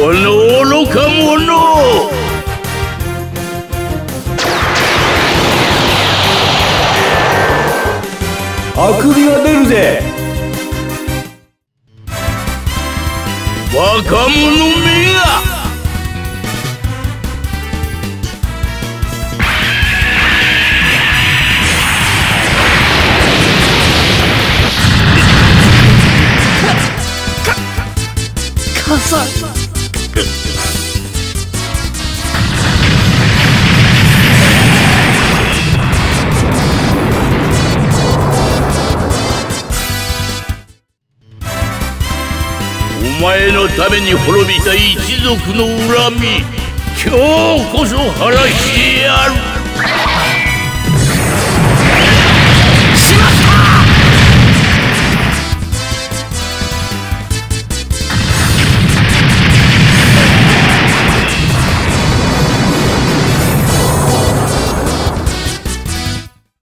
この愚か者。あくびが出るぜ。若者めが。火災お前のために滅びた一族の恨み今日こそ晴らしてやる。